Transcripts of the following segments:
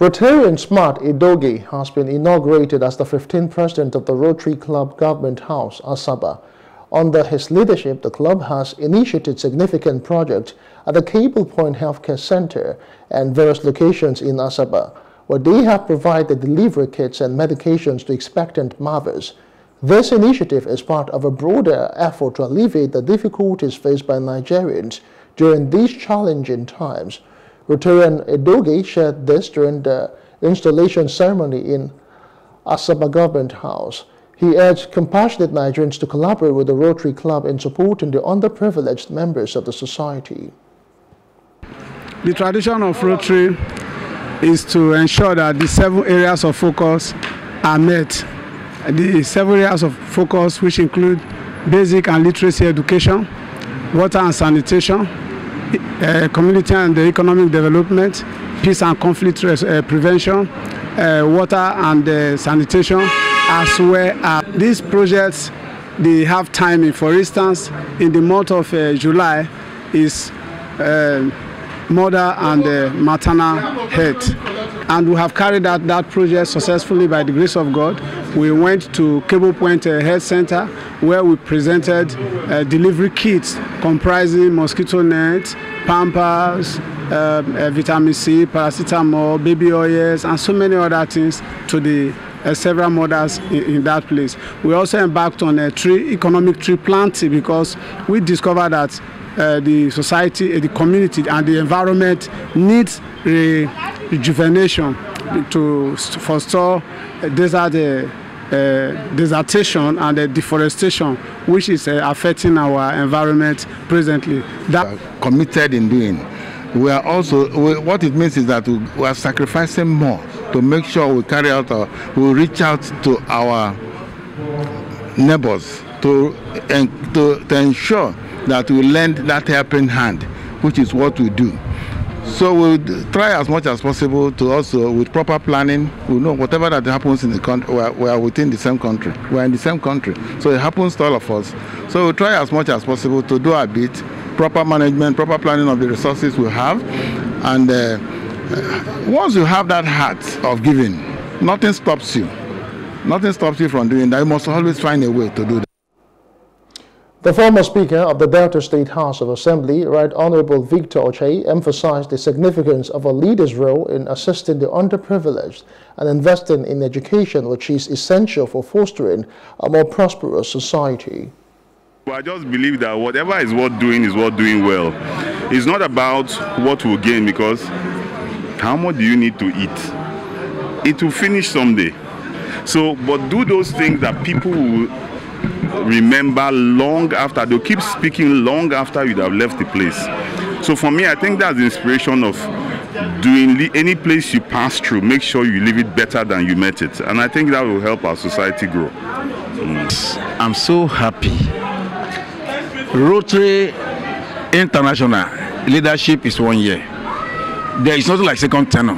Rotarian Smart Edoge has been inaugurated as the 15th president of the Rotary Club Government House, Asaba. Under his leadership, the club has initiated significant projects at the Cable Point Healthcare Center and various locations in Asaba, where they have provided delivery kits and medications to expectant mothers. This initiative is part of a broader effort to alleviate the difficulties faced by Nigerians during these challenging times. Rotarian Edoge shared this during the installation ceremony in Asaba Government House. He urged compassionate Nigerians to collaborate with the Rotary Club in supporting the underprivileged members of the society. The tradition of Rotary is to ensure that the seven areas of focus are met. The seven areas of focus which include basic and literacy education, water and sanitation, uh, community and economic development, peace and conflict uh, prevention, uh, water and uh, sanitation, as well as these projects, they have timing. For instance, in the month of uh, July is uh, mother and uh, maternal health. And we have carried out that project successfully by the grace of God. We went to Cable Point uh, Health Center where we presented uh, delivery kits comprising mosquito nets, pampers, uh, uh, vitamin C, paracetamol, baby oils, and so many other things to the uh, several mothers in, in, that place. We also embarked on a tree, economic tree planting because we discovered that uh, the society, uh, the community, and the environment needs re rejuvenation to forestall uh, desert uh, uh, desertation and uh, deforestation, which is uh, affecting our environment presently. That committed in doing. We are also we, what it means is that we, we, are sacrificing more to make sure we carry out our, we reach out to our neighbors to, and to, to ensure that we lend that helping hand, which is what we do. So we'll try as much as possible to also, with proper planning, we know whatever that happens in the country, we are, we are within the same country. We are in the same country. So it happens to all of us. So we'll try as much as possible to do a bit, proper management, proper planning of the resources we have. And uh, once you have that heart of giving, nothing stops you. Nothing stops you from doing that. You must always find a way to do that. The former Speaker of the Delta State House of Assembly, Right Honorable Victor Ochei, emphasized the significance of a leader's role in assisting the underprivileged and investing in education, which is essential for fostering a more prosperous society. I just believe that whatever is worth doing is worth doing well. It's not about what will gain because how much do you need to eat? It will finish someday. So, but do those things that people will remember long after they'll keep speaking long after you'd have left the place. So for me i think that's the inspiration of doing any place you pass through make sure you leave it better than you met it. And i think that will help our society grow. Mm. i'm so happy. Rotary international leadership is one year. There is nothing like second tenure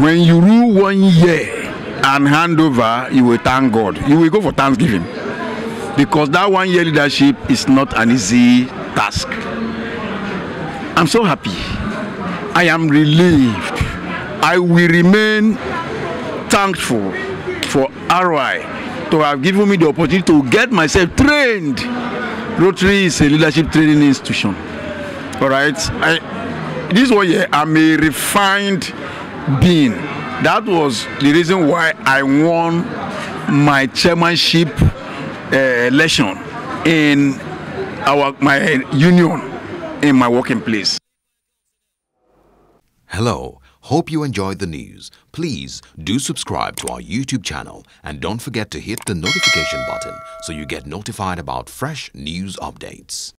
when you rule one year and hand over you will thank god. You will go for thanksgiving because that one year leadership is not an easy task. I'm so happy. I am relieved. I will remain thankful for ROI to have given me the opportunity to get myself trained. Rotary is a leadership training institution. All right. I, this one year, I'm a refined being. That was the reason why I won my chairmanship uh, election in our my union in my working place. Hello. Hope you enjoyed the news. Please do subscribe to our YouTube channel and don't forget to hit the notification button so you get notified about fresh news updates.